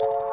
Yeah.